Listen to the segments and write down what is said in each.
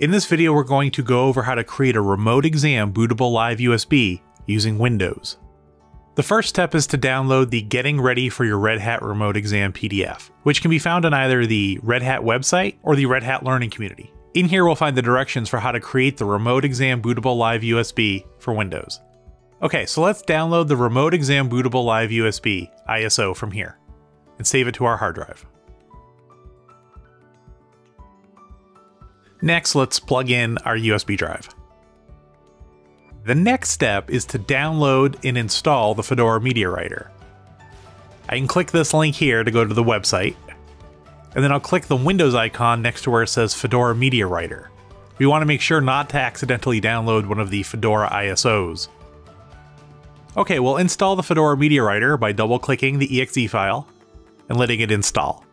In this video, we're going to go over how to create a remote exam bootable live USB using Windows. The first step is to download the Getting Ready for Your Red Hat Remote Exam PDF, which can be found on either the Red Hat website or the Red Hat Learning Community. In here, we'll find the directions for how to create the Remote Exam Bootable Live USB for Windows. Okay, so let's download the Remote Exam Bootable Live USB ISO from here and save it to our hard drive. Next, let's plug in our USB drive. The next step is to download and install the Fedora Media Writer. I can click this link here to go to the website, and then I'll click the Windows icon next to where it says Fedora Media Writer. We want to make sure not to accidentally download one of the Fedora ISOs. Okay, we'll install the Fedora Media Writer by double clicking the exe file and letting it install.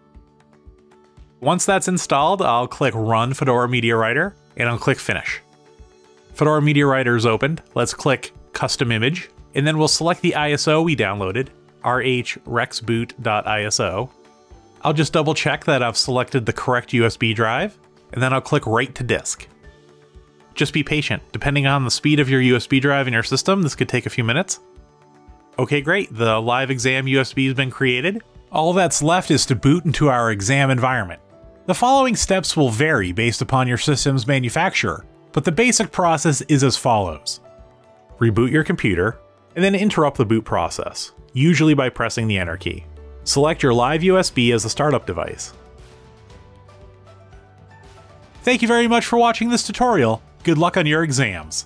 Once that's installed, I'll click Run Fedora Media Writer and I'll click Finish. Fedora Media Writer is opened. Let's click Custom Image, and then we'll select the ISO we downloaded, rhrexboot.iso. I'll just double check that I've selected the correct USB drive, and then I'll click Write to Disk. Just be patient. Depending on the speed of your USB drive in your system, this could take a few minutes. Okay, great. The live exam USB has been created. All that's left is to boot into our exam environment. The following steps will vary based upon your system's manufacturer, but the basic process is as follows. Reboot your computer, and then interrupt the boot process, usually by pressing the Enter key. Select your live USB as the startup device. Thank you very much for watching this tutorial. Good luck on your exams.